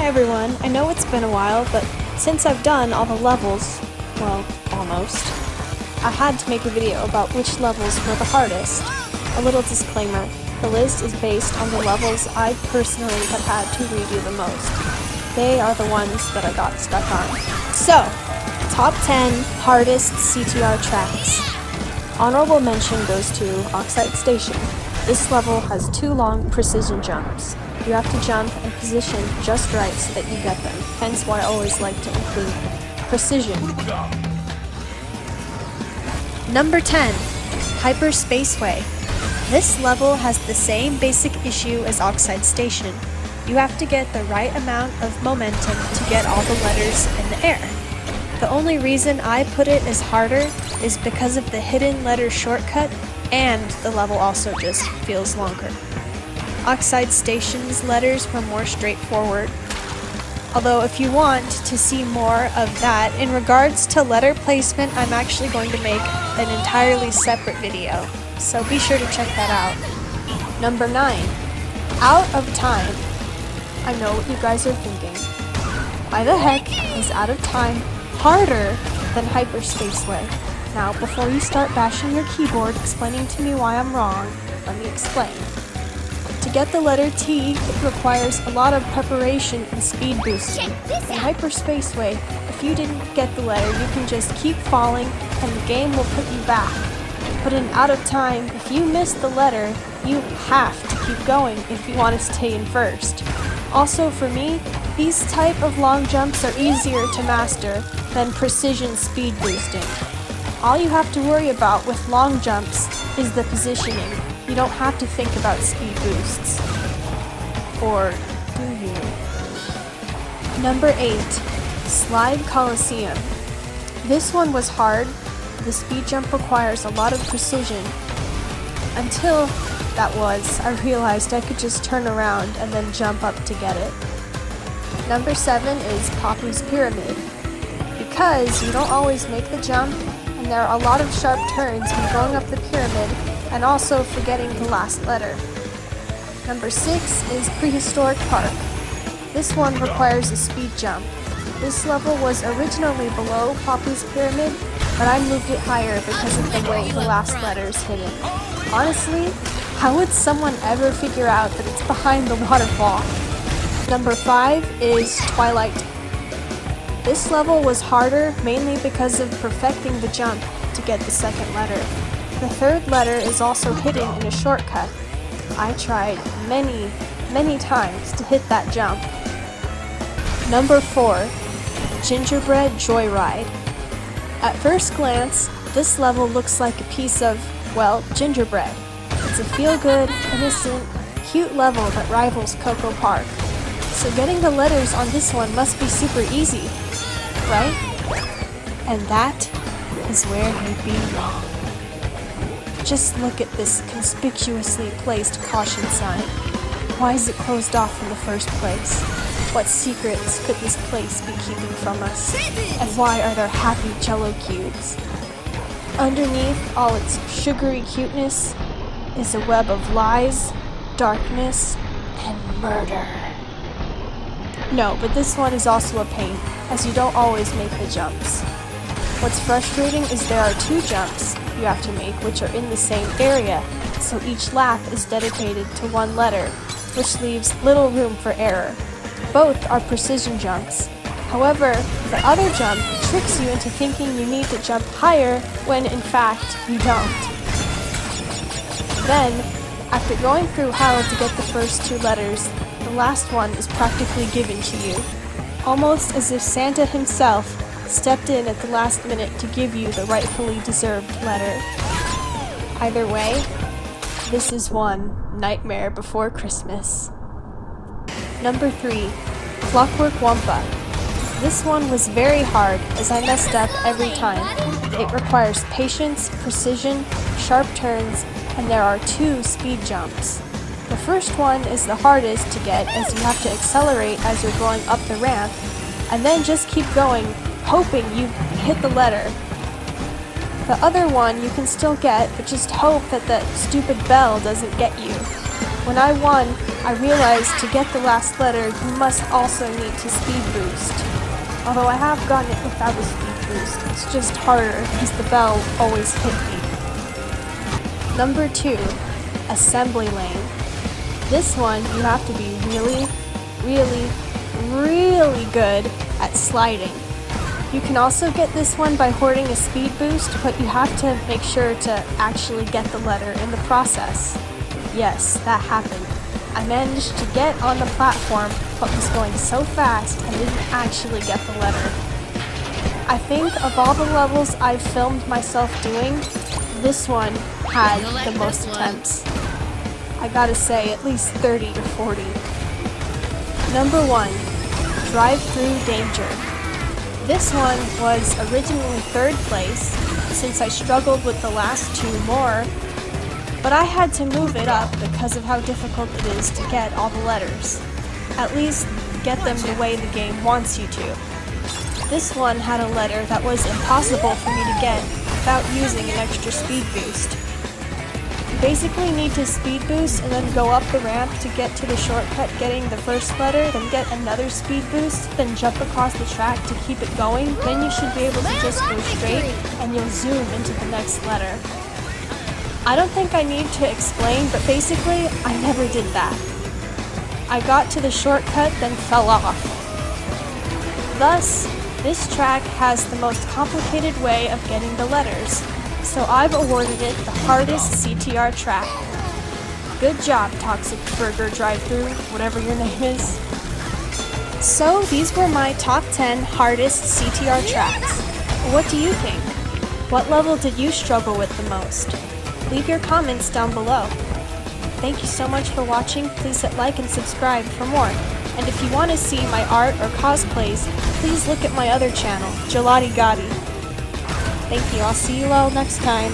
Hi everyone, I know it's been a while, but since I've done all the levels, well, almost, I had to make a video about which levels were the hardest. A little disclaimer, the list is based on the levels I personally have had to redo the most. They are the ones that I got stuck on. So, top 10 hardest CTR tracks. Honorable mention goes to Oxide Station. This level has two long precision jumps. You have to jump and position just right so that you get them, hence why I always like to include precision. Number 10, Hyper Spaceway. This level has the same basic issue as Oxide Station. You have to get the right amount of momentum to get all the letters in the air. The only reason I put it as harder is because of the hidden letter shortcut and the level also just feels longer. Oxide Station's letters were more straightforward. Although if you want to see more of that, in regards to letter placement, I'm actually going to make an entirely separate video, so be sure to check that out. Number 9. Out of Time. I know what you guys are thinking. Why the heck is Out of Time harder than Hyperspaceway? Now, before you start bashing your keyboard explaining to me why I'm wrong, let me explain. To get the letter T, it requires a lot of preparation and speed boosting. In Hyperspaceway, if you didn't get the letter, you can just keep falling and the game will put you back. But in Out of Time, if you miss the letter, you have to keep going if you want to stay in first. Also for me, these type of long jumps are easier to master than precision speed boosting. All you have to worry about with long jumps is the positioning. You don't have to think about speed boosts. Or do you? Number 8. Slide Coliseum. This one was hard. The speed jump requires a lot of precision. Until that was, I realized I could just turn around and then jump up to get it. Number 7 is Papu's Pyramid. Because you don't always make the jump, and there are a lot of sharp turns when going up the pyramid, and also forgetting the last letter. Number 6 is Prehistoric Park. This one requires a speed jump. This level was originally below Papu's Pyramid, but I moved it higher because of the way the last letter is hidden. Honestly, how would someone ever figure out that it's behind the waterfall? Number 5 is Twilight. This level was harder mainly because of perfecting the jump to get the second letter. The third letter is also hidden in a shortcut. I tried many, many times to hit that jump. Number 4. Gingerbread Joyride. At first glance, this level looks like a piece of, well, gingerbread. It's a feel-good, innocent, cute level that rivals Coco Park. So getting the letters on this one must be super easy, right? And that is where he'd be wrong. Just look at this conspicuously placed caution sign. Why is it closed off in the first place? What secrets could this place be keeping from us? And why are there happy jello cubes? Underneath all its sugary cuteness is a web of lies, darkness, and murder. No, but this one is also a pain, as you don't always make the jumps. What's frustrating is there are two jumps you have to make which are in the same area, so each lap is dedicated to one letter, which leaves little room for error. Both are precision jumps. However, the other jump tricks you into thinking you need to jump higher when in fact you don't. Then, after going through hell to get the first two letters, the last one is practically given to you. Almost as if Santa himself stepped in at the last minute to give you the rightfully deserved letter. Either way, this is one Nightmare Before Christmas. Number 3. Clockwork Wumpa. This one was very hard as I messed up every time. It requires patience, precision, sharp turns, and there are two speed jumps. The first one is the hardest to get as you have to accelerate as you're going up the ramp, and then just keep going, hoping you hit the letter. The other one you can still get, but just hope that the stupid bell doesn't get you. When I won, I realized to get the last letter, you must also need to speed boost. Although I have gotten it without a speed boost, it's just harder because the bell always hit me. Number 2. Assembly Lane. This one, you have to be really, really, really good at sliding. You can also get this one by hoarding a speed boost, but you have to make sure to actually get the letter in the process. Yes, that happened. I managed to get on the platform, but was going so fast I didn't actually get the letter. I think of all the levels I've filmed myself doing, this one had the most attempts. I gotta say, at least 30 to 40. Number 1. Drive Through Danger. This one was originally third place, since I struggled with the last two more, but I had to move it up because of how difficult it is to get all the letters. At least get them the way the game wants you to. This one had a letter that was impossible for me to get without using an extra speed boost. You basically need to speed boost and then go up the ramp to get to the shortcut getting the first letter, then get another speed boost, then jump across the track to keep it going, then you should be able to just go straight and you'll zoom into the next letter. I don't think I need to explain, but basically, I never did that. I got to the shortcut, then fell off. Thus, this track has the most complicated way of getting the letters, so I've awarded it the hardest CTR track. Good job, Toxic Burger Drive-Thru, whatever your name is. So, these were my top 10 hardest CTR tracks. What do you think? What level did you struggle with the most? leave your comments down below. Thank you so much for watching, please hit like and subscribe for more. And if you want to see my art or cosplays, please look at my other channel, Gelatigati. Thank you, I'll see you all next time.